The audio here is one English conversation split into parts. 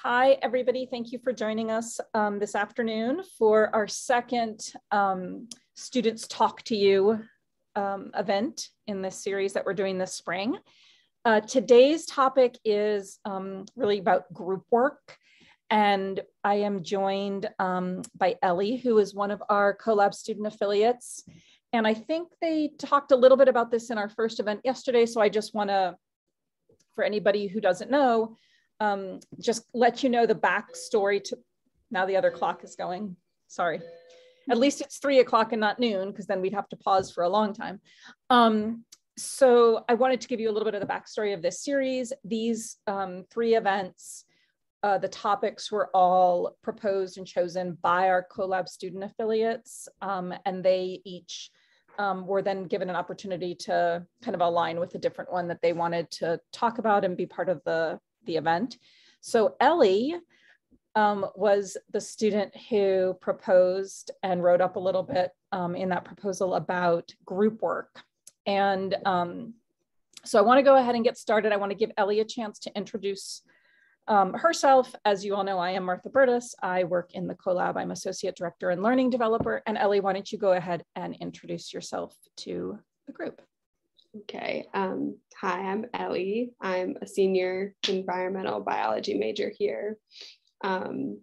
Hi, everybody. Thank you for joining us um, this afternoon for our second um, Students Talk to You um, event in this series that we're doing this spring. Uh, today's topic is um, really about group work. And I am joined um, by Ellie, who is one of our CoLab student affiliates. And I think they talked a little bit about this in our first event yesterday. So I just want to, for anybody who doesn't know, um, just let you know the backstory to, now the other clock is going, sorry. At least it's three o'clock and not noon, because then we'd have to pause for a long time. Um, so I wanted to give you a little bit of the backstory of this series. These um, three events, uh, the topics were all proposed and chosen by our CoLab student affiliates, um, and they each um, were then given an opportunity to kind of align with a different one that they wanted to talk about and be part of the, the event. So Ellie um, was the student who proposed and wrote up a little bit um, in that proposal about group work. And um, so I want to go ahead and get started. I want to give Ellie a chance to introduce um, herself. As you all know, I am Martha Burtis. I work in the CoLab. I'm Associate Director and Learning Developer. And Ellie, why don't you go ahead and introduce yourself to the group? Okay. Um, hi, I'm Ellie. I'm a senior environmental biology major here um,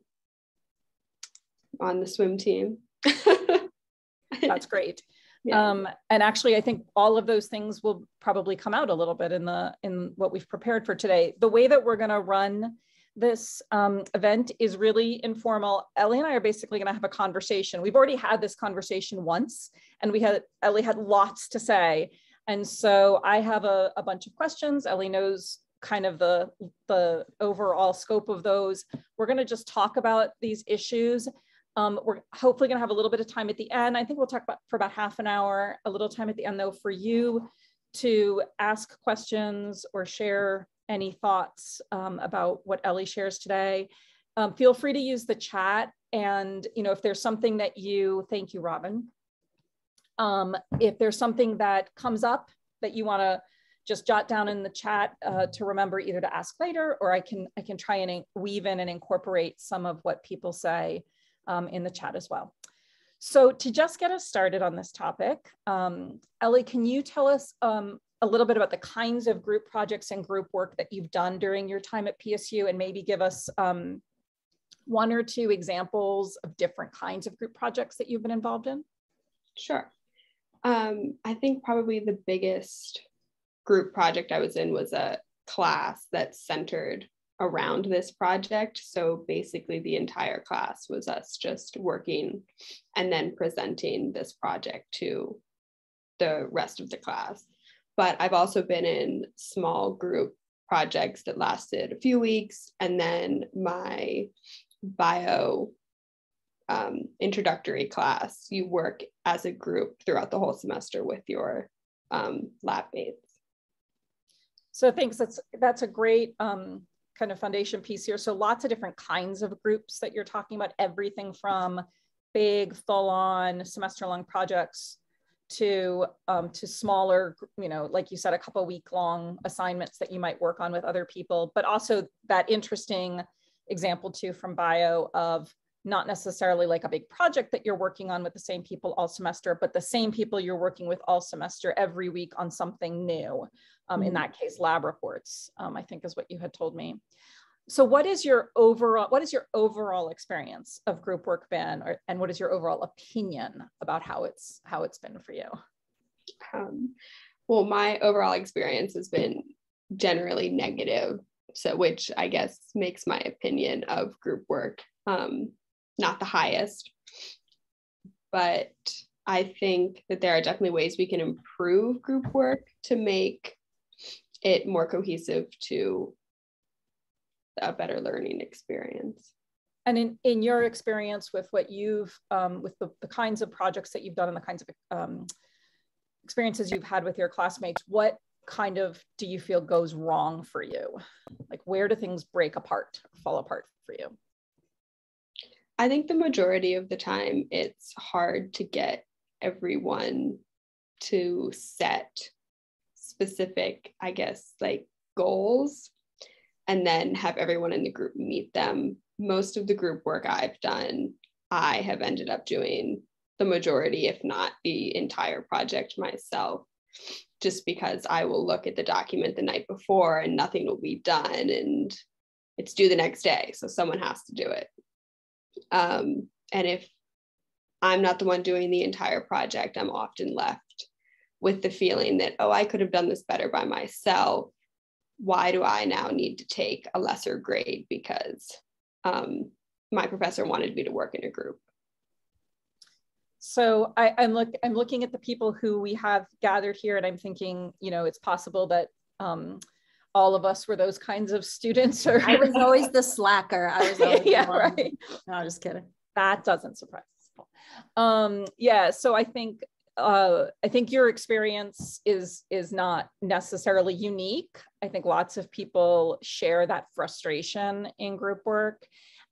on the swim team. That's great. Yeah. Um, and actually, I think all of those things will probably come out a little bit in the in what we've prepared for today. The way that we're going to run this um, event is really informal. Ellie and I are basically going to have a conversation. We've already had this conversation once, and we had Ellie had lots to say, and so I have a, a bunch of questions. Ellie knows kind of the the overall scope of those. We're going to just talk about these issues um, we're hopefully going to have a little bit of time at the end. I think we'll talk about for about half an hour, a little time at the end though for you to ask questions or share any thoughts um, about what Ellie shares today. Um, feel free to use the chat and you know if there's something that you, thank you Robin, um, if there's something that comes up that you want to just jot down in the chat uh, to remember either to ask later or I can I can try and weave in and incorporate some of what people say um, in the chat as well. So to just get us started on this topic, um, Ellie, can you tell us um, a little bit about the kinds of group projects and group work that you've done during your time at PSU and maybe give us um, one or two examples of different kinds of group projects that you've been involved in? Sure. Um, I think probably the biggest group project I was in was a class that centered around this project. So basically, the entire class was us just working and then presenting this project to the rest of the class. But I've also been in small group projects that lasted a few weeks. And then my bio um, introductory class, you work as a group throughout the whole semester with your um, lab mates. So thanks. That's that's a great um, kind of foundation piece here. So lots of different kinds of groups that you're talking about, everything from big full on semester long projects to um, to smaller, you know, like you said, a couple week long assignments that you might work on with other people, but also that interesting example too from bio of not necessarily like a big project that you're working on with the same people all semester, but the same people you're working with all semester every week on something new. Um, mm-hmm. In that case, lab reports, um, I think is what you had told me. So what is your overall, what is your overall experience of group work been, or, and what is your overall opinion about how it's, how it's been for you? Um, well, my overall experience has been generally negative so which i guess makes my opinion of group work um, not the highest. But I think that there are definitely ways we can improve group work to make it more cohesive to a better learning experience. And in, in your experience with what you've, um, with the, the kinds of projects that you've done and the kinds of um, experiences you've had with your classmates, what kind of do you feel goes wrong for you? Like where do things break apart, fall apart for you? I think the majority of the time it's hard to get everyone to set specific, I guess, like goals. and then have everyone in the group meet them. Most of the group work I've done, I have ended up doing the majority, if not the entire project myself, just because I will look at the document the night before and nothing will be done and it's due the next day. So someone has to do it. Um, and if I'm not the one doing the entire project, I'm often left with the feeling that, oh, I could have done this better by myself. Why do I now need to take a lesser grade because um, my professor wanted me to work in a group? So I, am look I'm looking at the people who we have gathered here, and I'm thinking, you know, it's possible that um, all of us were those kinds of students. Or I was always the slacker. I was always yeah, right. No, just kidding. That doesn't surprise us. Um, yeah, so I think uh, I think your experience is is not necessarily unique. I think lots of people share that frustration in group work.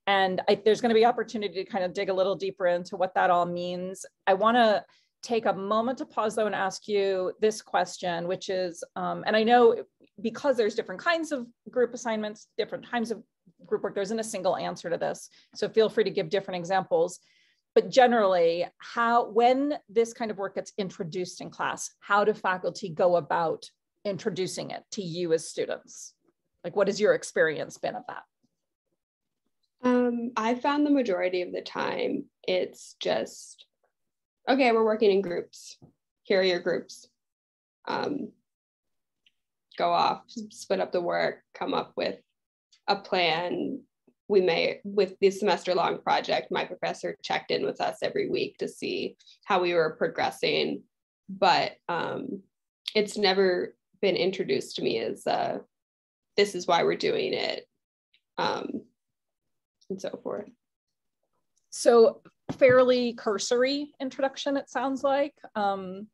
And I, there's going to be opportunity to kind of dig a little deeper into what that all means. I want to take a moment to pause though and ask you this question, which is, um, and I know because there's different kinds of group assignments, different times of group work, there isn't a single answer to this. So feel free to give different examples. But generally, how when this kind of work gets introduced in class, how do faculty go about introducing it to you as students? Like what has your experience been of that? Um, I found the majority of the time it's just, okay, we're working in groups. Here are your groups. Um, go off, split up the work, come up with a plan. We may, with the semester long project, my professor checked in with us every week to see how we were progressing. But um, it's never been introduced to me as uh, this is why we're doing it. Um, and so forth. So fairly cursory introduction, it sounds like. Um,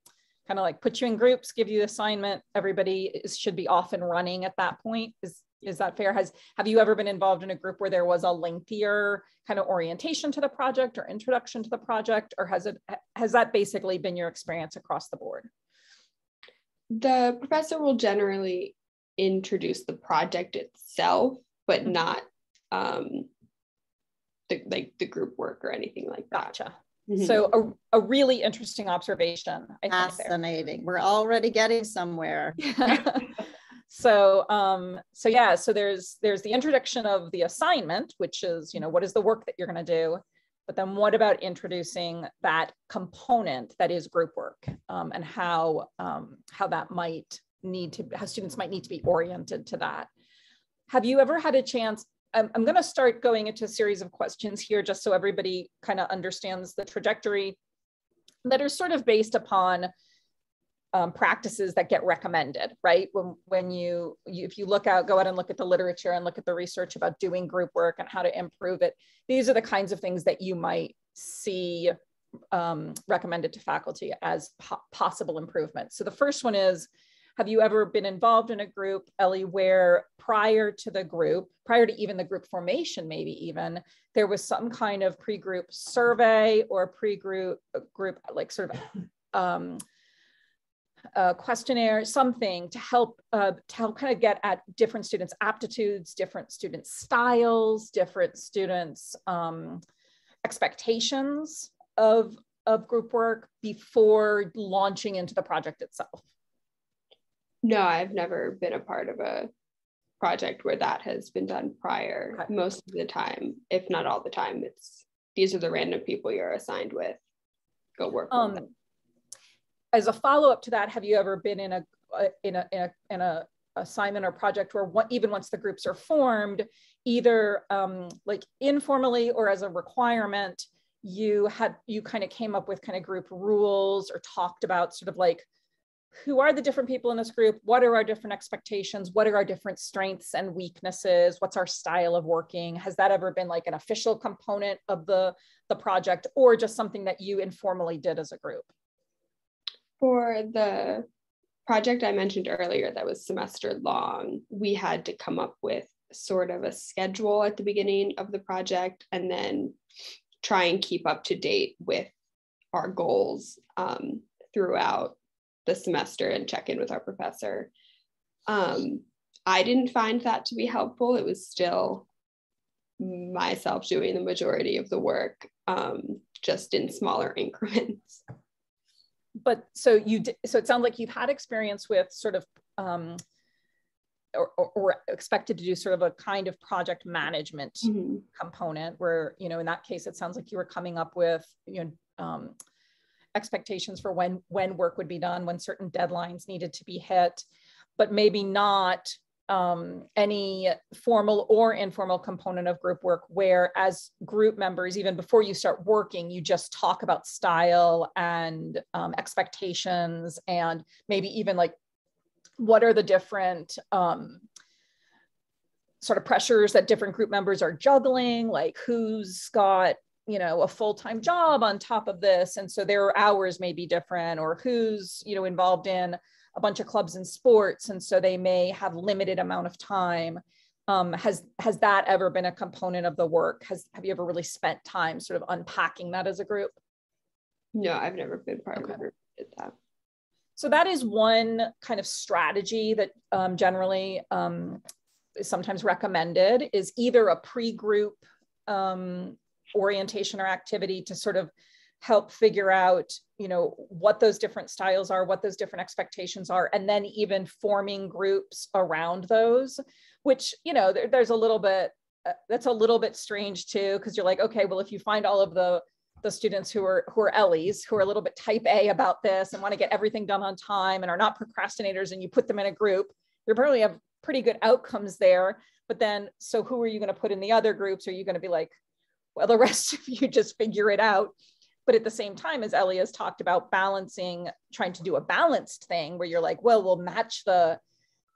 kind of like put you in groups, give you the assignment. Everybody is, should be off and running at that point. Is is that fair? Has have you ever been involved in a group where there was a lengthier kind of orientation to the project or introduction to the project, or has it has that basically been your experience across the board? The professor will generally introduce the project itself, but mm-hmm. not um, the like the group work or anything like that. Gotcha. Mm-hmm. So a, a really interesting observation. I Fascinating. We're already getting somewhere. so um, so yeah, so there's there's the introduction of the assignment, which is, you know, what is the work that you're going to do? But then what about introducing that component that is group work um, and how um, how that might need to how students might need to be oriented to that. Have you ever had a chance I'm, I'm going to start going into a series of questions here just so everybody kind of understands the trajectory that are sort of based upon um, practices that get recommended, right? When, when you, you, if you look out, go out and look at the literature and look at the research about doing group work and how to improve it, these are the kinds of things that you might see um, recommended to faculty as po possible improvements. So the first one is have you ever been involved in a group, Ellie, where prior to the group, prior to even the group formation, maybe even, there was some kind of pre-group survey or pre-group group, like sort of um, a questionnaire, something to help uh, to help kind of get at different students' aptitudes, different student styles, different students' um, expectations of of group work before launching into the project itself. No, I've never been a part of a project where that has been done prior. Okay. Most of the time, if not all the time, it's these are the random people you're assigned with. Go work um, with them. As a follow up to that, have you ever been in a in a in a, in a assignment or project where one, even once the groups are formed, either um, like informally or as a requirement, you had you kind of came up with kind of group rules or talked about sort of like who are the different people in this group? What are our different expectations? What are our different strengths and weaknesses? What's our style of working? Has that ever been like an official component of the, the project or just something that you informally did as a group? For the project I mentioned earlier that was semester long, we had to come up with sort of a schedule at the beginning of the project and then try and keep up to date with our goals um, throughout the semester and check in with our professor. Um, I didn't find that to be helpful. It was still myself doing the majority of the work, um, just in smaller increments. But so you, so it sounds like you've had experience with sort of, um, or, or, or, expected to do sort of a kind of project management mm-hmm. component where, you know, in that case, it sounds like you were coming up with, you know, um, expectations for when when work would be done, when certain deadlines needed to be hit, but maybe not um, any formal or informal component of group work where as group members even before you start working you just talk about style and um, expectations and maybe even like what are the different um, sort of pressures that different group members are juggling like who's got you know a full-time job on top of this and so their hours may be different or who's you know involved in a bunch of clubs and sports and so they may have limited amount of time. Um, has has that ever been a component of the work? Has have you ever really spent time sort of unpacking that as a group? No i've never been part okay. of a group did that. So that is one kind of strategy that um, generally um, is sometimes recommended is either a pre-group um, orientation or activity to sort of help figure out you know what those different styles are what those different expectations are and then even forming groups around those which you know there, there's a little bit uh, that's a little bit strange too because you're like okay well if you find all of the the students who are who are Ellies who are a little bit type A about this and want to get everything done on time and are not procrastinators and you put them in a group, you probably have pretty good outcomes there. But then, so who are you going to put in the other groups? Are you going to be like, well, the rest of you just figure it out? But at the same time, as Ellie has talked about balancing, trying to do a balanced thing where you're like, well, we'll match the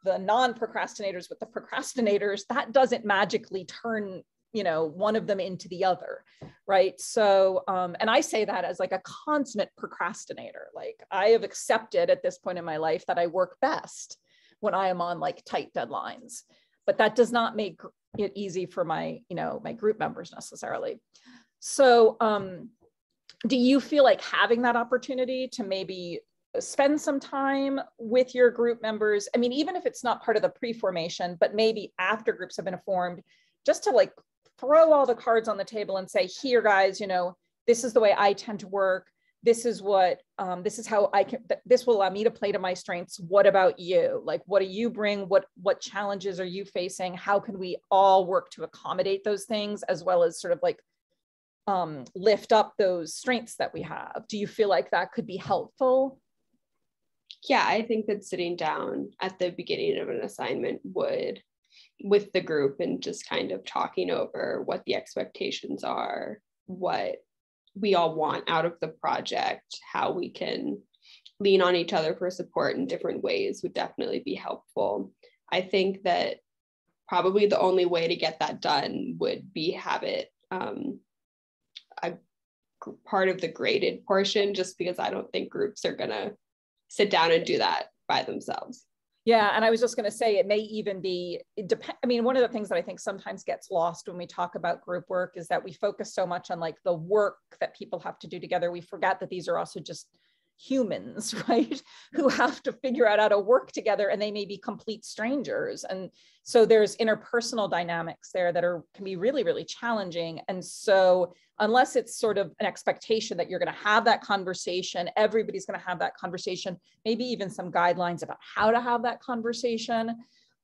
the non-procrastinators with the procrastinators, that doesn't magically turn you know one of them into the other right? So um, and i say that as like a consummate procrastinator. Like i have accepted at this point in my life that i work best when i am on like tight deadlines. But that does not make it easy for my you know my group members necessarily. So um do you feel like having that opportunity to maybe spend some time with your group members i mean even if it's not part of the pre-formation but maybe after groups have been formed just to like throw all the cards on the table and say here guys you know this is the way i tend to work this is what um, this is how i can this will allow me to play to my strengths what about you like what do you bring what what challenges are you facing how can we all work to accommodate those things as well as sort of like um, lift up those strengths that we have. Do you feel like that could be helpful? Yeah, I think that sitting down at the beginning of an assignment would, with the group, and just kind of talking over what the expectations are, what we all want out of the project, how we can lean on each other for support in different ways would definitely be helpful. I think that probably the only way to get that done would be have it um, a part of the graded portion just because I don't think groups are going to sit down and do that by themselves. Yeah, and I was just going to say it may even be. I mean, one of the things that I think sometimes gets lost when we talk about group work is that we focus so much on like the work that people have to do together. We forget that these are also just humans, right? Who have to figure out how to work together and they may be complete strangers. And so there's interpersonal dynamics there that are can be really, really challenging. And so unless it's sort of an expectation that you're going to have that conversation, everybody's going to have that conversation, maybe even some guidelines about how to have that conversation.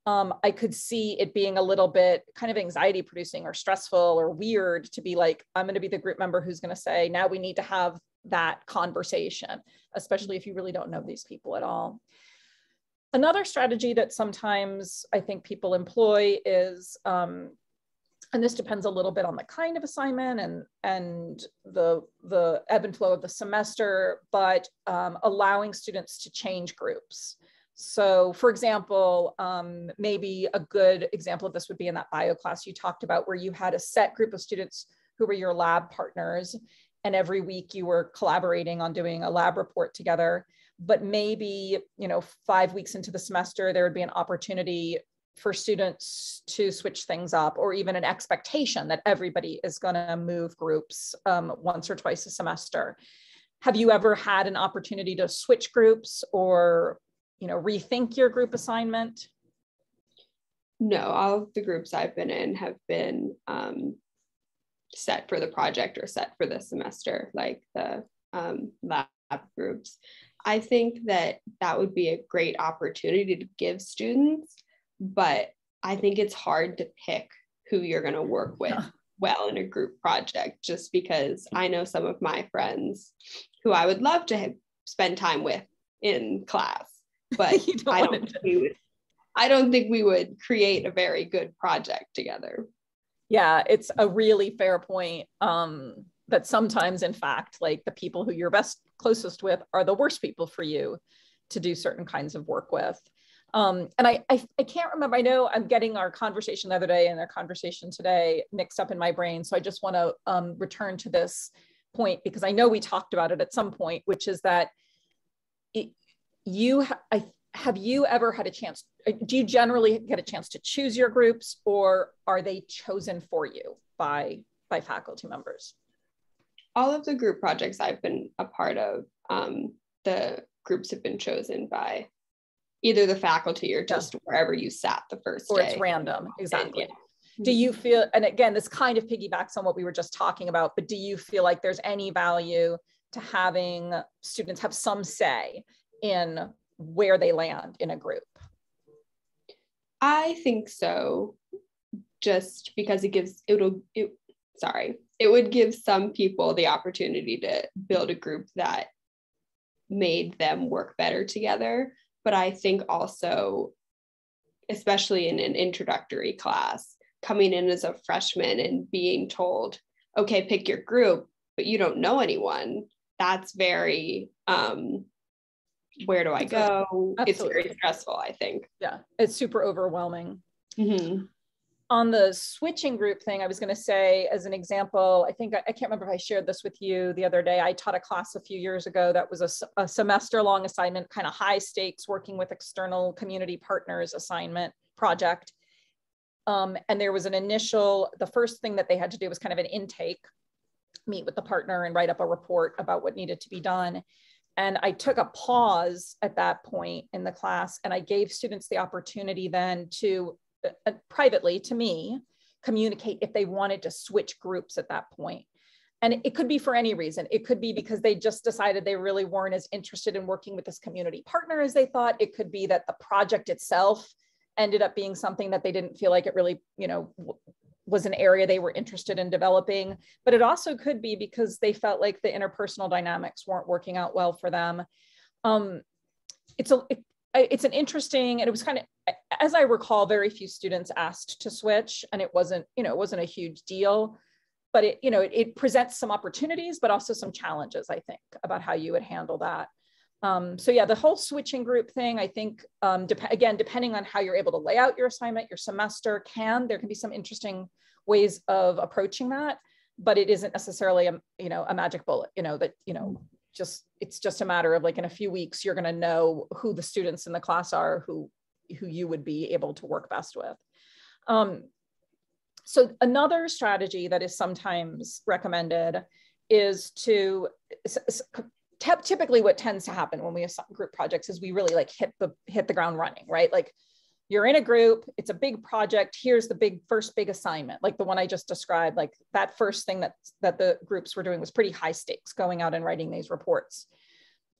Um, I could see it being a little bit kind of anxiety producing or stressful or weird to be like, I'm going to be the group member who's going to say, now we need to have that conversation, especially if you really don't know these people at all. Another strategy that sometimes I think people employ is, um, and this depends a little bit on the kind of assignment and, and the, the ebb and flow of the semester, but um, allowing students to change groups. So for example, um, maybe a good example of this would be in that bio class you talked about where you had a set group of students who were your lab partners and every week you were collaborating on doing a lab report together. But maybe you know five weeks into the semester there would be an opportunity for students to switch things up or even an expectation that everybody is going to move groups um, once or twice a semester. Have you ever had an opportunity to switch groups or you know rethink your group assignment? No, all of the groups I've been in have been um, set for the project or set for the semester, like the um, lab groups. I think that that would be a great opportunity to give students, but I think it's hard to pick who you're going to work with well in a group project just because I know some of my friends who I would love to spend time with in class, but don't I don't think we would I don't think we would create a very good project together. Yeah, it's a really fair point. Um, that sometimes, in fact, like the people who you're best closest with are the worst people for you to do certain kinds of work with. Um, and I, I, I can't remember. I know I'm getting our conversation the other day and our conversation today mixed up in my brain. So I just want to um, return to this point because I know we talked about it at some point, which is that it, you, I, have you ever had a chance? Do you generally get a chance to choose your groups, or are they chosen for you by by faculty members? all of the group projects I've been a part of, um, the groups have been chosen by either the faculty or just yeah. wherever you sat the first or day. it's random, exactly. And, yeah. Do you feel, and again, this kind of piggybacks on what we were just talking about, but do you feel like there's any value to having students have some say in where they land in a group? I think so, just because it gives, it'll, it, sorry, it would give some people the opportunity to build a group that made them work better together. But I think also, especially in an introductory class, coming in as a freshman and being told, okay, pick your group, but you don't know anyone, that's very, um, where do I go? Absolutely. It's very stressful, I think. Yeah, it's super overwhelming. Mm-hmm on the switching group thing, I was going to say, as an example, I think I, I, can't remember if I shared this with you the other day. I taught a class a few years ago that was a, a semester long assignment, kind of high stakes, working with external community partners assignment project. Um, and there was an initial, the first thing that they had to do was kind of an intake, meet with the partner and write up a report about what needed to be done. And I took a pause at that point in the class and I gave students the opportunity then to uh, privately to me communicate if they wanted to switch groups at that point. And it could be for any reason. It could be because they just decided they really weren't as interested in working with this community partner as they thought. It could be that the project itself ended up being something that they didn't feel like it really you know was an area they were interested in developing but it also could be because they felt like the interpersonal dynamics weren't working out well for them um, it's a it, it's an interesting and it was kind of as I recall, very few students asked to switch, and it wasn't, you know, it wasn't a huge deal. But it, you know, it, it presents some opportunities, but also some challenges, I think, about how you would handle that. Um, so yeah, the whole switching group thing, I think, um, dep again, depending on how you're able to lay out your assignment, your semester can, there can be some interesting ways of approaching that, but it isn't necessarily a, you know, a magic bullet, you know, that, you know, just, it's just a matter of like in a few weeks, you're going to know who the students in the class are who who you would be able to work best with. Um, so another strategy that is sometimes recommended is to typically what tends to happen when we assign group projects is we really like hit the hit the ground running, right? Like you're in a group, it's a big project. Here's the big first big assignment, like the one I just described. Like that first thing that that the groups were doing was pretty high stakes, going out and writing these reports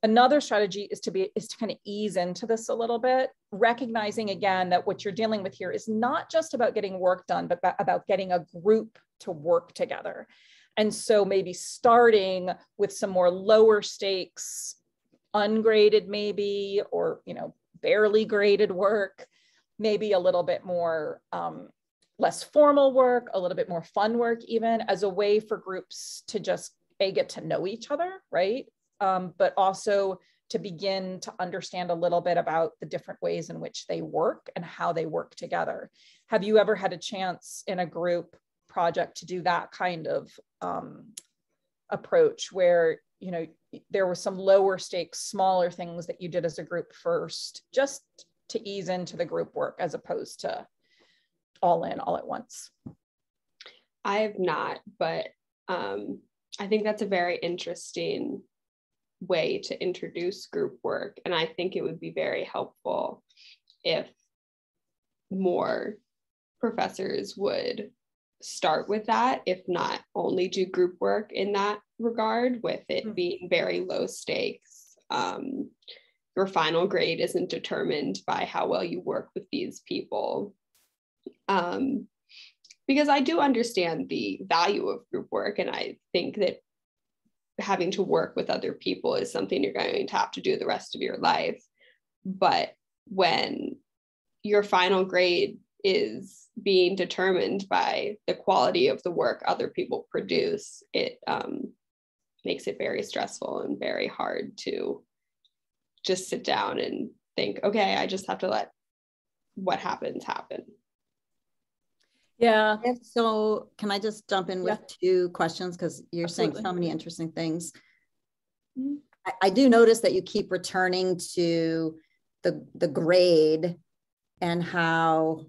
another strategy is to be is to kind of ease into this a little bit recognizing again that what you're dealing with here is not just about getting work done but about getting a group to work together and so maybe starting with some more lower stakes ungraded maybe or you know barely graded work maybe a little bit more um, less formal work a little bit more fun work even as a way for groups to just a get to know each other right um, but also to begin to understand a little bit about the different ways in which they work and how they work together. Have you ever had a chance in a group project to do that kind of um, approach where you know there were some lower stakes, smaller things that you did as a group first, just to ease into the group work as opposed to all in all at once? I have not, but um, I think that's a very interesting way to introduce group work. And I think it would be very helpful if more professors would start with that, if not only do group work in that regard, with it mm-hmm. being very low stakes. Um, your final grade isn't determined by how well you work with these people. Um, because I do understand the value of group work, and I think that having to work with other people is something you're going to have to do the rest of your life. But when your final grade is being determined by the quality of the work other people produce, it um, makes it very stressful and very hard to just sit down and think, okay, I just have to let what happens happen. Yeah. So can I just jump in with yeah. two questions? Because you're Absolutely. saying so many interesting things. Mm-hmm. I, I do notice that you keep returning to the the grade and how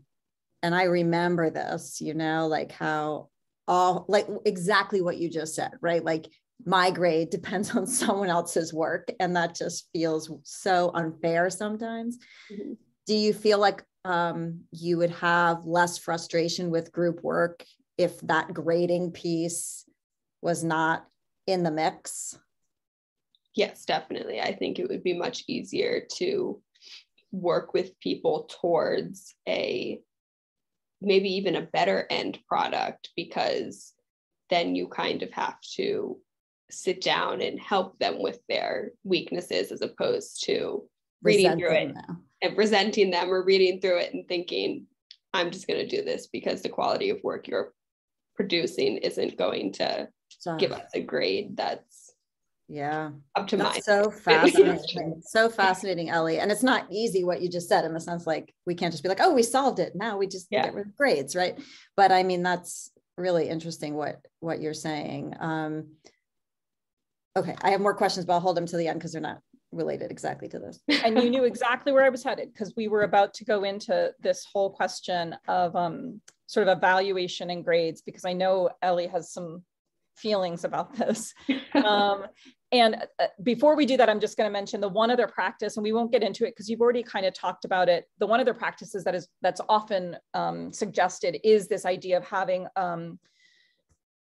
and I remember this, you know, like how all like exactly what you just said, right? Like my grade depends on someone else's work and that just feels so unfair sometimes. Mm-hmm. Do you feel like um, you would have less frustration with group work if that grading piece was not in the mix? Yes, definitely. I think it would be much easier to work with people towards a maybe even a better end product because then you kind of have to sit down and help them with their weaknesses as opposed to reading through it now. and presenting them or reading through it and thinking i'm just going to do this because the quality of work you're producing isn't going to Sorry. give us a grade that's yeah. Up to That's so fascinating. so fascinating, Ellie. And it's not easy what you just said in the sense like we can't just be like, oh, we solved it. Now we just yeah. get rid of grades, right? But I mean, that's really interesting what what you're saying. Um, okay, I have more questions, but I'll hold them to the end because they're not related exactly to this. and you knew exactly where I was headed because we were about to go into this whole question of um, sort of evaluation and grades because I know Ellie has some feelings about this. Um, and uh, before we do that, I'm just going to mention the one other practice, and we won't get into it because you've already kind of talked about it. The one other practices that is that's often um, suggested is this idea of having um,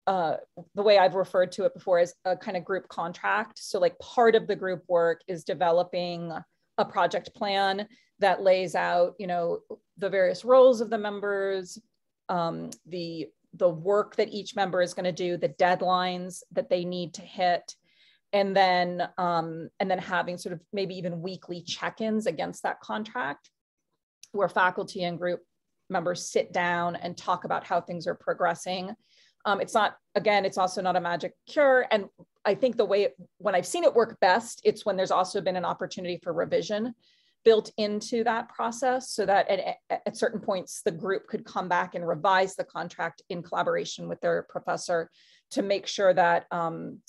uh, the way I've referred to it before is a kind of group contract. So like part of the group work is developing a project plan that lays out, you know, the various roles of the members, um, the the work that each member is going to do, the deadlines that they need to hit, and then um, and then having sort of maybe even weekly check-ins against that contract where faculty and group members sit down and talk about how things are progressing. Um, it's not again it's also not a magic cure. And i think the way it, when i've seen it work best it's when there's also been an opportunity for revision built into that process so that at, at certain points the group could come back and revise the contract in collaboration with their professor to make sure that um,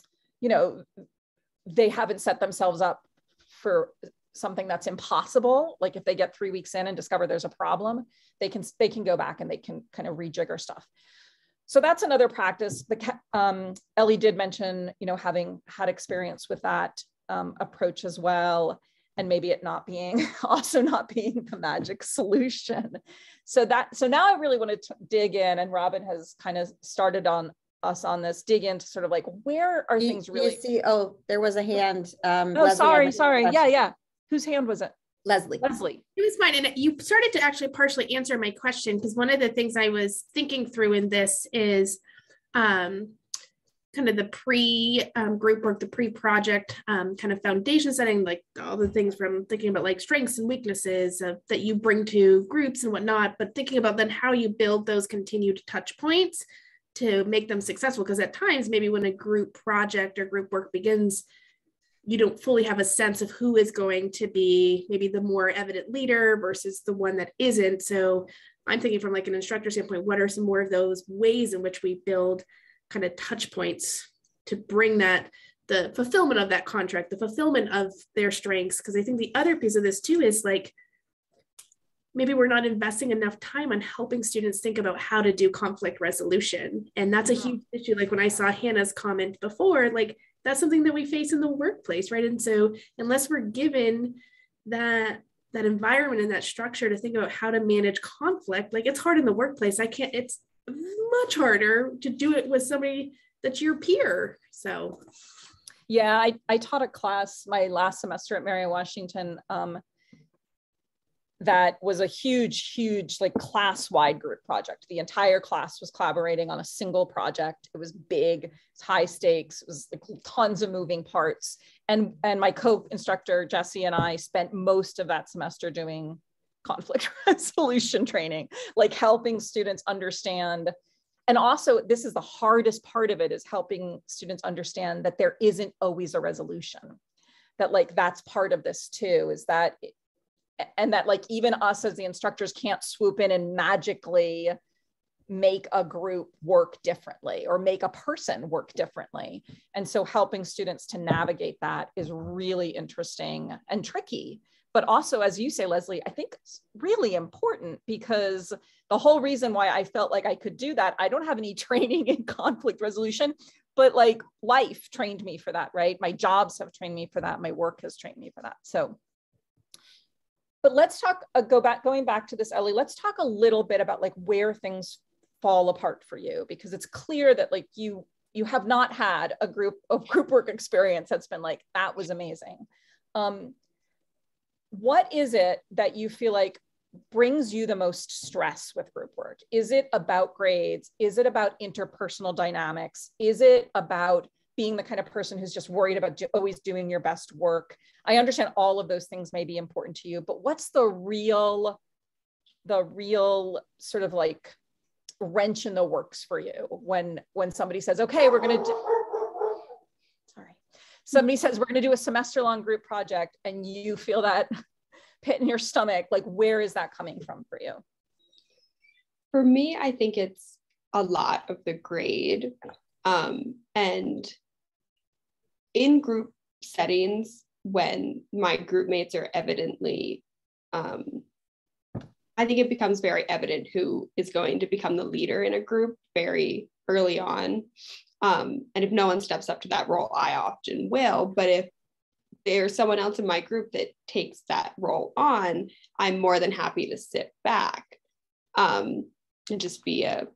you know, they haven't set themselves up for something that's impossible. Like if they get three weeks in and discover there's a problem, they can they can go back and they can kind of rejigger stuff. So that's another practice. The um, Ellie did mention, you know, having had experience with that um, approach as well, and maybe it not being also not being the magic solution. So that so now I really want to dig in, and Robin has kind of started on us on this dig into sort of like where are you, things really see oh there was a hand um oh Leslie sorry sorry. Yeah yeah. Whose hand was it? Leslie. Leslie. It was mine and you started to actually partially answer my question because one of the things i was thinking through in this is um kind of the pre um, group work the pre project um, kind of foundation setting like all the things from thinking about like strengths and weaknesses of, that you bring to groups and whatnot but thinking about then how you build those continued touch points to make them successful because at times maybe when a group project or group work begins you don't fully have a sense of who is going to be maybe the more evident leader versus the one that isn't. So i'm thinking from like an instructor standpoint what are some more of those ways in which we build kind of touch points to bring that the fulfillment of that contract the fulfillment of their strengths? Because i think the other piece of this too is like maybe we're not investing enough time on helping students think about how to do conflict resolution. And that's a huge issue. Like when i saw hannah's comment before like that's something that we face in the workplace right? And so unless we're given that that environment and that structure to think about how to manage conflict like it's hard in the workplace. I can't it's much harder to do it with somebody that's your peer. So. Yeah i, I taught a class my last semester at mary washington um, that was a huge, huge, like class wide group project. The entire class was collaborating on a single project. It was big, it was high stakes, it was like tons of moving parts. And, and my co instructor, Jesse, and I spent most of that semester doing conflict resolution training, like helping students understand. And also, this is the hardest part of it is helping students understand that there isn't always a resolution that like that's part of this too is that and that like even us as the instructors can't swoop in and magically make a group work differently or make a person work differently. And so helping students to navigate that is really interesting and tricky. But also as you say leslie i think it's really important because the whole reason why i felt like i could do that i don't have any training in conflict resolution but like life trained me for that right? My jobs have trained me for that. My work has trained me for that. So but let's talk uh, go back going back to this ellie let's talk a little bit about like where things fall apart for you because it's clear that like you you have not had a group of group work experience that's been like that was amazing. Um, what is it that you feel like brings you the most stress with group work? Is it about grades? Is it about interpersonal dynamics? Is it about being the kind of person who's just worried about do, always doing your best work. I understand all of those things may be important to you, but what's the real, the real sort of like wrench in the works for you when when somebody says, okay, we're gonna do, sorry, somebody says we're gonna do a semester long group project, and you feel that pit in your stomach. Like, where is that coming from for you? For me, I think it's a lot of the grade. Um, and in group settings when my group mates are evidently um, i think it becomes very evident who is going to become the leader in a group very early on. Um, and if no one steps up to that role i often will. But if there's someone else in my group that takes that role on i'm more than happy to sit back um, and just be a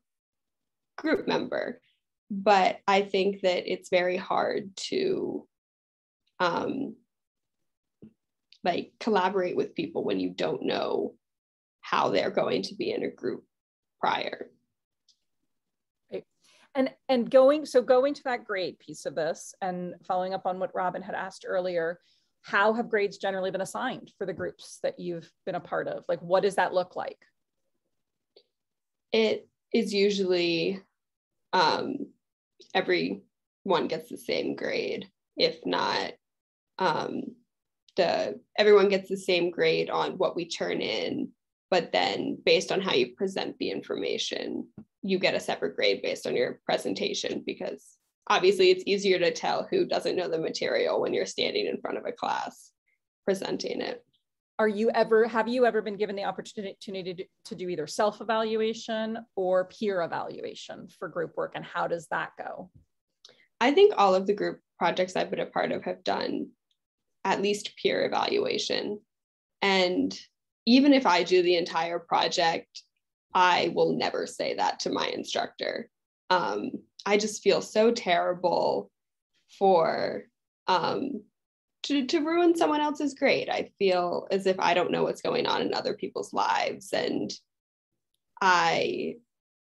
group member but I think that it's very hard to um, like collaborate with people when you don't know how they're going to be in a group prior. Right. And and going so going to that grade piece of this and following up on what Robin had asked earlier, how have grades generally been assigned for the groups that you've been a part of? Like what does that look like? It is usually um, everyone gets the same grade. If not, um, the everyone gets the same grade on what we turn in, but then based on how you present the information, you get a separate grade based on your presentation because obviously it's easier to tell who doesn't know the material when you're standing in front of a class presenting it are you ever have you ever been given the opportunity to, to do either self-evaluation or peer evaluation for group work and how does that go? I think all of the group projects i've been a part of have done at least peer evaluation. And even if i do the entire project i will never say that to my instructor. Um, i just feel so terrible for um, to, to ruin someone else's grade. I feel as if I don't know what's going on in other people's lives. And I,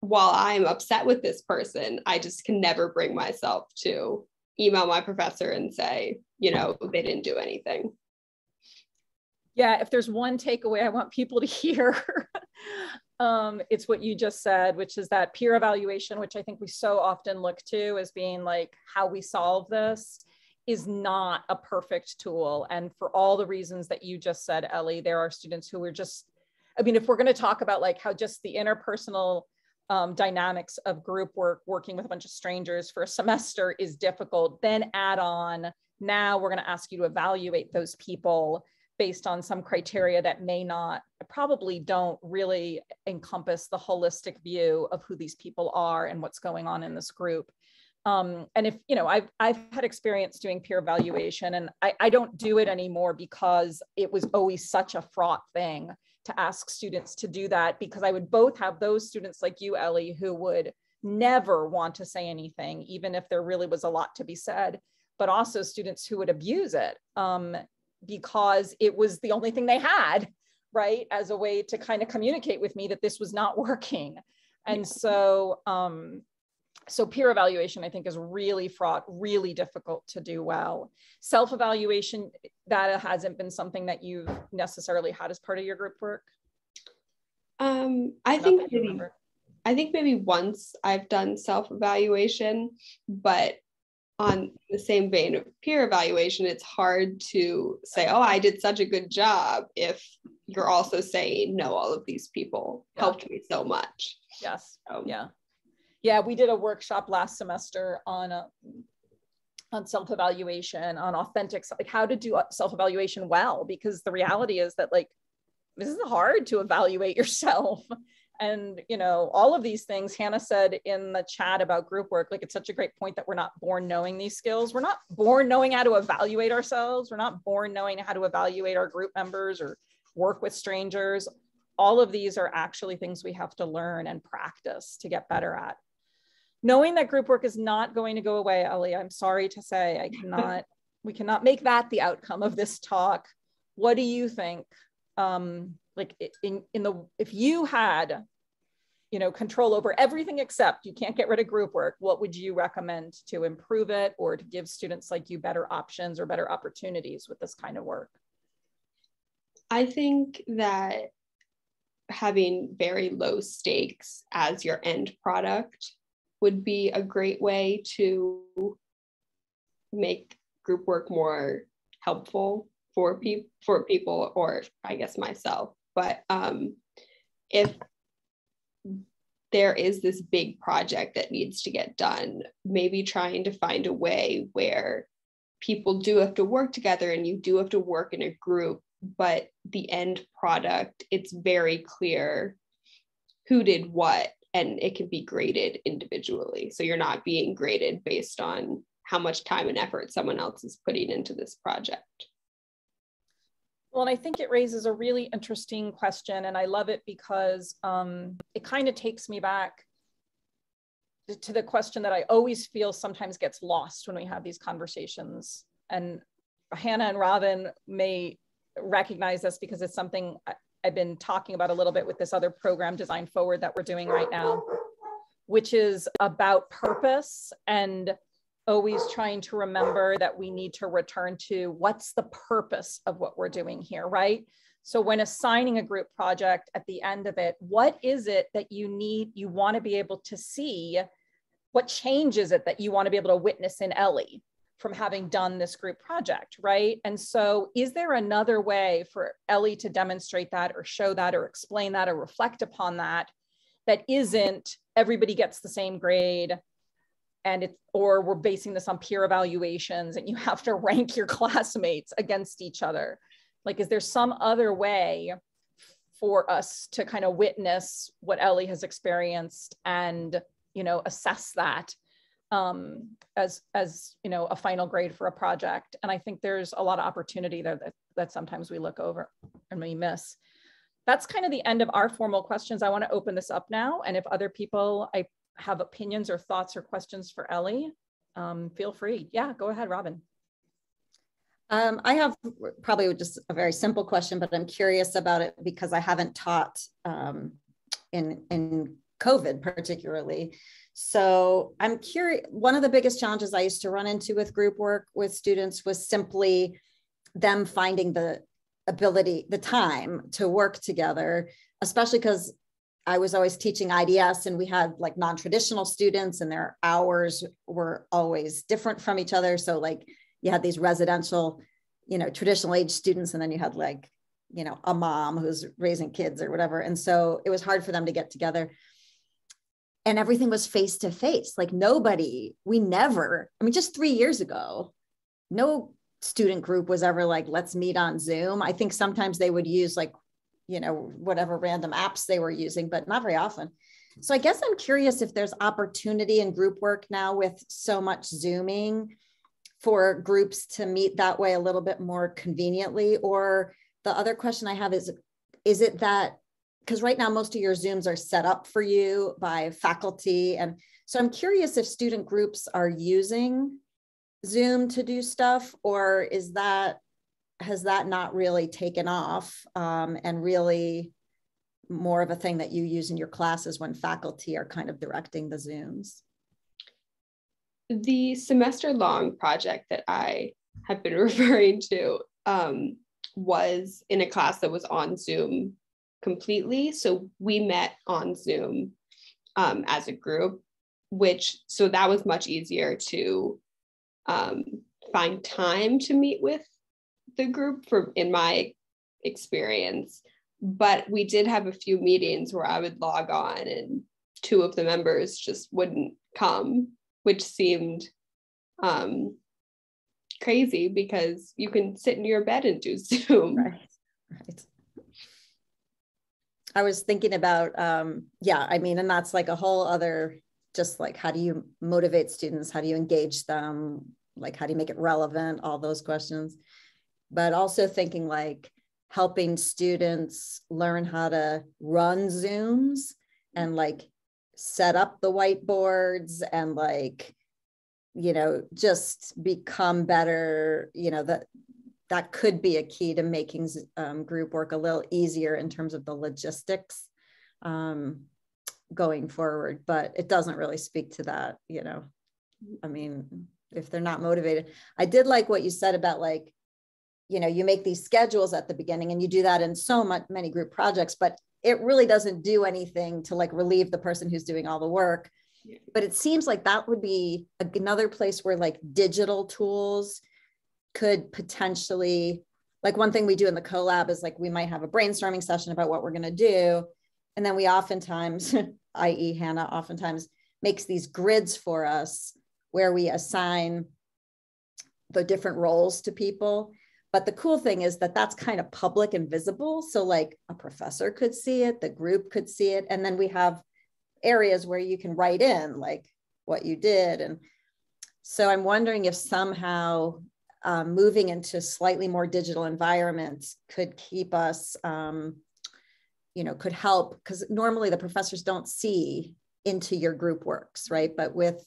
while I'm upset with this person, I just can never bring myself to email my professor and say, you know, they didn't do anything. Yeah, if there's one takeaway I want people to hear, um, it's what you just said, which is that peer evaluation, which I think we so often look to as being like how we solve this is not a perfect tool. And for all the reasons that you just said, Ellie, there are students who are just, I mean, if we're going to talk about like how just the interpersonal um, dynamics of group work, working with a bunch of strangers for a semester is difficult, then add on, now we're going to ask you to evaluate those people based on some criteria that may not, probably don't really encompass the holistic view of who these people are and what's going on in this group. Um, and if, you know, I've, I've had experience doing peer evaluation and I, I don't do it anymore because it was always such a fraught thing to ask students to do that because I would both have those students like you, Ellie, who would never want to say anything, even if there really was a lot to be said, but also students who would abuse it um, because it was the only thing they had, right? As a way to kind of communicate with me that this was not working. And so, um, so peer evaluation, I think, is really fraught, really difficult to do well. Self-evaluation, that hasn't been something that you've necessarily had as part of your group work. Um, I not think maybe, remember. I think maybe once I've done self-evaluation, but on the same vein of peer evaluation, it's hard to say, oh, I did such a good job if you're also saying, no, all of these people yeah. helped me so much. Yes. So. Yeah. Yeah. We did a workshop last semester on a, on self-evaluation, on authentic, like how to do uh, self-evaluation well, because the reality is that like, this is hard to evaluate yourself. And you know all of these things hannah said in the chat about group work like it's such a great point that we're not born knowing these skills. We're not born knowing how to evaluate ourselves. We're not born knowing how to evaluate our group members or work with strangers. All of these are actually things we have to learn and practice to get better at knowing that group work is not going to go away ellie i'm sorry to say i cannot we cannot make that the outcome of this talk. What do you think um, like in, in the if you had you know control over everything except you can't get rid of group work what would you recommend to improve it or to give students like you better options or better opportunities with this kind of work? I think that having very low stakes as your end product would be a great way to make group work more helpful for people for people or i guess myself. But um, if there is this big project that needs to get done, maybe trying to find a way where people do have to work together and you do have to work in a group, but the end product, it's very clear who did what and it can be graded individually. So you're not being graded based on how much time and effort someone else is putting into this project. Well, and I think it raises a really interesting question, and I love it because um, it kind of takes me back to the question that I always feel sometimes gets lost when we have these conversations. And Hannah and Robin may recognize this because it's something I've been talking about a little bit with this other program, Design Forward, that we're doing right now, which is about purpose and always trying to remember that we need to return to what's the purpose of what we're doing here, right? So when assigning a group project at the end of it, what is it that you need, you want to be able to see? What change is it that you want to be able to witness in Ellie from having done this group project, right? And so is there another way for Ellie to demonstrate that or show that or explain that or reflect upon that that isn't everybody gets the same grade and it's or we're basing this on peer evaluations and you have to rank your classmates against each other like is there some other way for us to kind of witness what ellie has experienced and you know assess that um, as as you know a final grade for a project and i think there's a lot of opportunity there that, that sometimes we look over and we miss that's kind of the end of our formal questions i want to open this up now and if other people i have opinions or thoughts or questions for Ellie, um, feel free. Yeah, go ahead, Robin. Um, I have probably just a very simple question, but I'm curious about it because I haven't taught um, in, in COVID particularly. So I'm curious, one of the biggest challenges I used to run into with group work with students was simply them finding the ability, the time to work together, especially because I was always teaching IDS and we had like non-traditional students and their hours were always different from each other. So like you had these residential, you know, traditional age students and then you had like, you know, a mom who's raising kids or whatever. And so it was hard for them to get together. And everything was face to face. Like nobody, we never, I mean, just three years ago, no student group was ever like, let's meet on Zoom. I think sometimes they would use like you know whatever random apps they were using but not very often So I guess I'm curious if there's opportunity in group work now with so much Zooming for groups to meet that way a little bit more conveniently. Or the other question I have is, is it that, because right now most of your Zooms are set up for you by faculty. And so I'm curious if student groups are using Zoom to do stuff, or is that, has that not really taken off um, and really more of a thing that you use in your classes when faculty are kind of directing the Zooms? The semester long project that I have been referring to um, was in a class that was on Zoom completely. So we met on Zoom um, as a group, which so that was much easier to um, find time to meet with the group for in my experience but we did have a few meetings where I would log on and two of the members just wouldn't come, which seemed um, crazy because you can sit in your bed and do Zoom. Right. Right. I was thinking about, um, yeah, I mean, and that's like a whole other, just like how do you motivate students? How do you engage them? Like, how do you make it relevant? All those questions. But also thinking like, helping students learn how to run Zooms and like set up the whiteboards and like, you know, just become better, you know, that that could be a key to making um, group work a little easier in terms of the logistics um, going forward. But it doesn't really speak to that, you know. I mean, if they're not motivated, I did like what you said about like you know you make these schedules at the beginning and you do that in so much many group projects but it really doesn't do anything to like relieve the person who's doing all the work but it seems like that would be another place where like digital tools could potentially like one thing we do in the CoLab is like we might have a brainstorming session about what we're going to do and then we oftentimes i.e hannah oftentimes makes these grids for us where we assign the different roles to people but the cool thing is that that's kind of public and visible. So, like a professor could see it, the group could see it. And then we have areas where you can write in like what you did. And so, I'm wondering if somehow um, moving into slightly more digital environments could keep us, um, you know, could help because normally the professors don't see into your group works, right? But with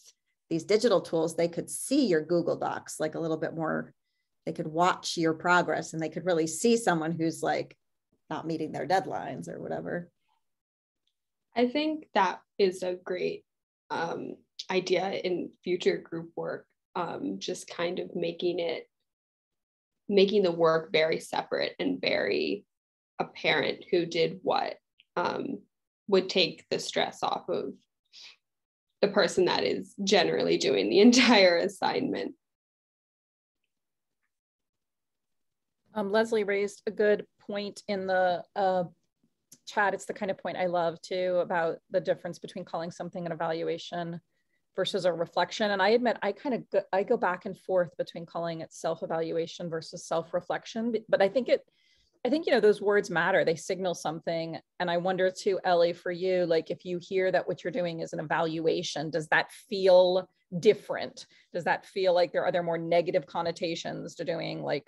these digital tools, they could see your Google Docs like a little bit more they could watch your progress and they could really see someone who's like not meeting their deadlines or whatever. I think that is a great um, idea in future group work, um, just kind of making it, making the work very separate and very apparent who did what um, would take the stress off of the person that is generally doing the entire assignment. Um, Leslie raised a good point in the uh, chat. It's the kind of point I love too about the difference between calling something an evaluation versus a reflection. And I admit I kind of go, I go back and forth between calling it self-evaluation versus self-reflection. But I think it, I think you know those words matter. They signal something. And I wonder too, Ellie, for you, like if you hear that what you're doing is an evaluation, does that feel different? Does that feel like there are there more negative connotations to doing like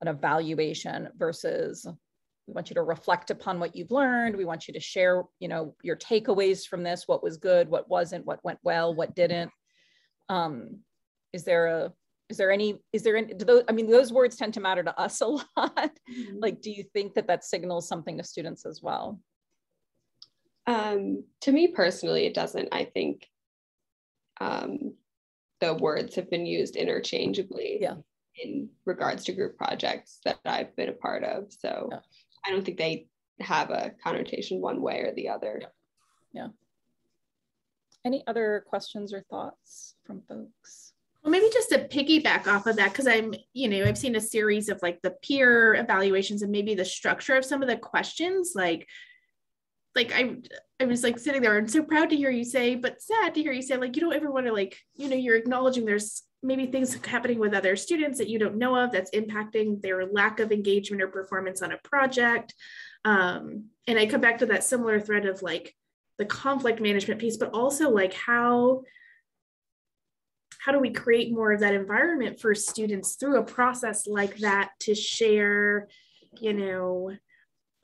an evaluation versus we want you to reflect upon what you've learned we want you to share you know your takeaways from this what was good what wasn't what went well what didn't um is there a is there any is there any do those i mean those words tend to matter to us a lot mm-hmm. like do you think that that signals something to students as well um to me personally it doesn't i think um the words have been used interchangeably yeah in regards to group projects that I've been a part of. So yeah. I don't think they have a connotation one way or the other. Yeah. yeah. Any other questions or thoughts from folks? Well, maybe just to piggyback off of that, because I'm, you know, I've seen a series of like the peer evaluations and maybe the structure of some of the questions, like, like I, I was like sitting there and so proud to hear you say, but sad to hear you say, like, you don't ever want to like, you know, you're acknowledging there's maybe things happening with other students that you don't know of that's impacting their lack of engagement or performance on a project. Um, and I come back to that similar thread of like, the conflict management piece, but also like how how do we create more of that environment for students through a process like that to share, you know,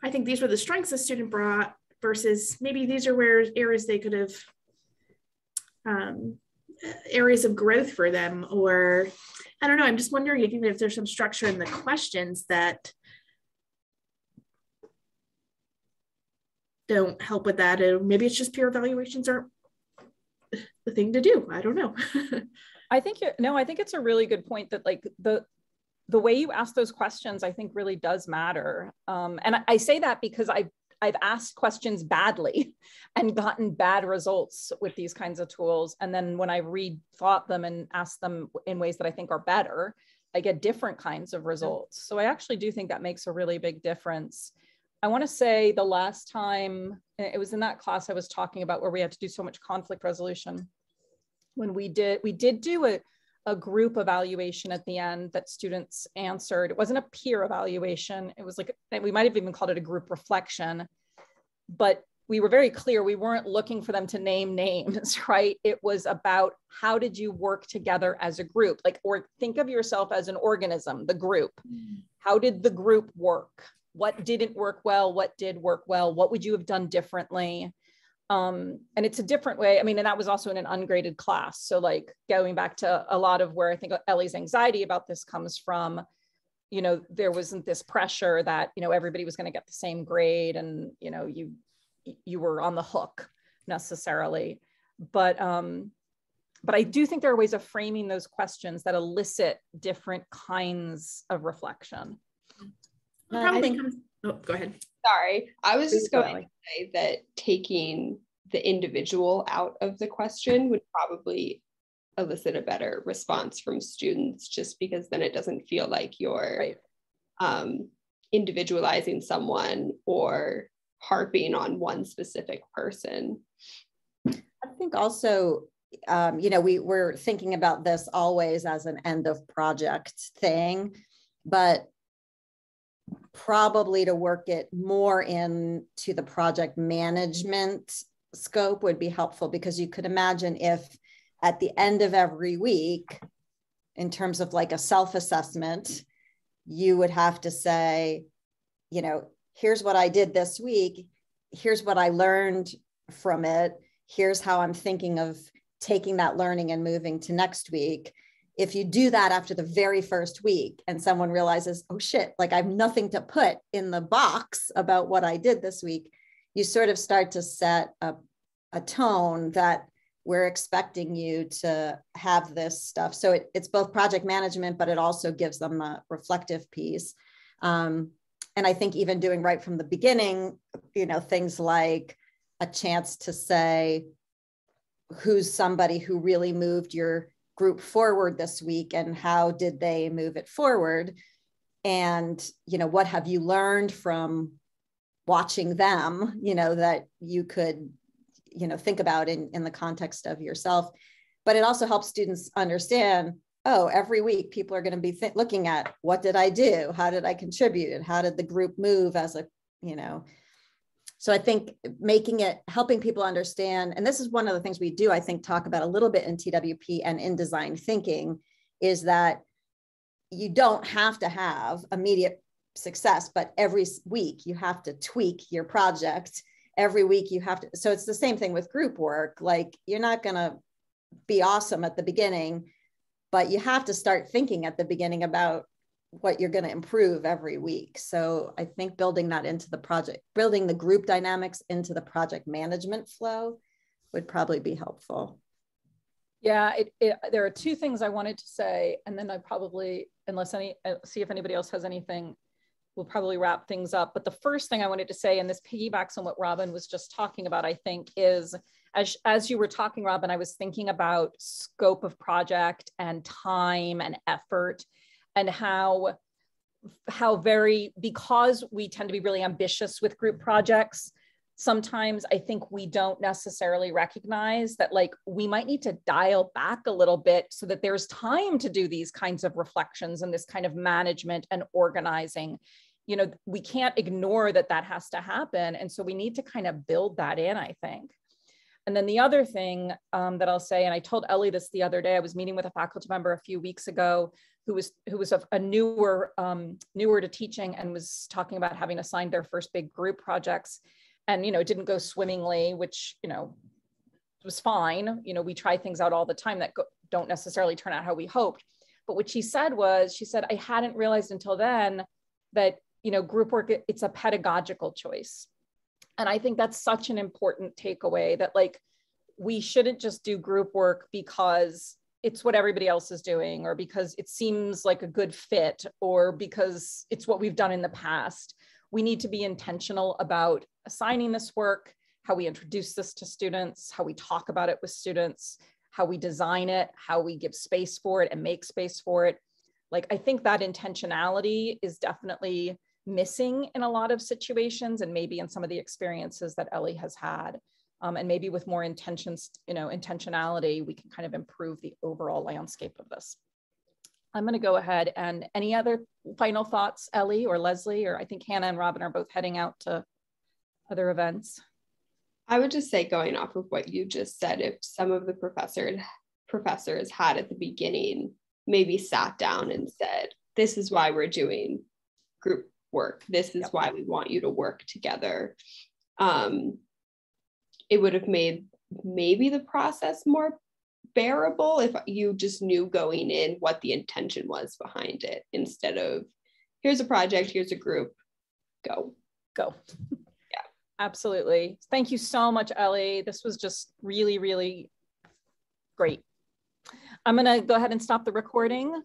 I think these were the strengths the student brought versus maybe these are where areas they could have um, areas of growth for them or I don't know. I'm just wondering if even if there's some structure in the questions that don't help with that. Or maybe it's just peer evaluations aren't the thing to do. I don't know. I think no, I think it's a really good point that like the the way you ask those questions, I think really does matter. Um, and I, I say that because I've I've asked questions badly and gotten bad results with these kinds of tools. And then when I rethought them and asked them in ways that I think are better, I get different kinds of results. So I actually do think that makes a really big difference. I want to say the last time eh, it was in that class I was talking about where we had to do so much conflict resolution. When we did, we did do a, a group evaluation at the end that students answered. It wasn't a peer evaluation. It was like, we might have even called it a group reflection, but we were very clear we weren't looking for them to name names, right? It was about how did you work together as a group? Like, or think of yourself as an organism, the group. Mm. How did the group work? what didn't work well, what did work well, what would you have done differently? Um, and it's a different way. I mean, and that was also in an ungraded class. So like going back to a lot of where I think Ellie's anxiety about this comes from, you know, there wasn't this pressure that, you know, everybody was going to get the same grade and, you know, you, you were on the hook necessarily. But, um, but I do think there are ways of framing those questions that elicit different kinds of reflection. Uh, probably think, comes, oh, go ahead. Sorry, I was just going to say that taking the individual out of the question would probably elicit a better response from students just because then it doesn't feel like you're right. um, individualizing someone or harping on one specific person. I think also, um, you know, we, we're thinking about this always as an end of project thing, but probably to work it more into the project management scope would be helpful because you could imagine if at the end of every week, in terms of like a self assessment, you would have to say, you know, here's what I did this week, here's what I learned from it, here's how I'm thinking of taking that learning and moving to next week if you do that after the very first week and someone realizes, oh shit, like I have nothing to put in the box about what I did this week, you sort of start to set a, a tone that we're expecting you to have this stuff. So it, it's both project management, but it also gives them a reflective piece. Um, and I think even doing right from the beginning, you know, things like a chance to say, who's somebody who really moved your group forward this week and how did they move it forward? And you know what have you learned from watching them you know that you could you know think about in in the context of yourself? But it also helps students understand oh every week people are going to be th- looking at what did i do? How did i contribute? And how did the group move as a you know so I think making it, helping people understand, and this is one of the things we do, I think, talk about a little bit in TWP and in design thinking, is that you don't have to have immediate success, but every week you have to tweak your project. Every week you have to, so it's the same thing with group work. Like you're not going to be awesome at the beginning, but you have to start thinking at the beginning about what you're going to improve every week. So I think building that into the project, building the group dynamics into the project management flow would probably be helpful. Yeah, it, it, there are two things I wanted to say, and then I probably, unless any, uh, see if anybody else has anything, we'll probably wrap things up. But the first thing I wanted to say, and this piggybacks on what Robin was just talking about, I think, is as, as you were talking, Robin, I was thinking about scope of project and time and effort and how how very because we tend to be really ambitious with group projects sometimes i think we don't necessarily recognize that like we might need to dial back a little bit so that there's time to do these kinds of reflections and this kind of management and organizing. You know we can't ignore that that has to happen. And so we need to kind of build that in i think And then the other thing um, that I'll say, and I told Ellie this the other day, I was meeting with a faculty member a few weeks ago who was who was a, a newer um, newer to teaching and was talking about having assigned their first big group projects, and you know it didn't go swimmingly, which you know was fine. You know we try things out all the time that go, don't necessarily turn out how we hoped. But what she said was, she said I hadn't realized until then that you know group work it's a pedagogical choice and I think that's such an important takeaway that like we shouldn't just do group work because it's what everybody else is doing or because it seems like a good fit or because it's what we've done in the past. We need to be intentional about assigning this work, how we introduce this to students, how we talk about it with students, how we design it, how we give space for it and make space for it. Like, I think that intentionality is definitely missing in a lot of situations and maybe in some of the experiences that Ellie has had. Um, and maybe with more intentions, you know, intentionality, we can kind of improve the overall landscape of this. I'm going to go ahead and any other final thoughts, Ellie or Leslie, or I think Hannah and Robin are both heading out to other events. I would just say, going off of what you just said, if some of the professor professors had at the beginning maybe sat down and said, "This is why we're doing group work. This is yep. why we want you to work together. Um, it would have made maybe the process more bearable if you just knew going in what the intention was behind it instead of here's a project, here's a group, go. Go. Yeah. Absolutely. Thank you so much, Ellie. This was just really, really great. I'm going to go ahead and stop the recording.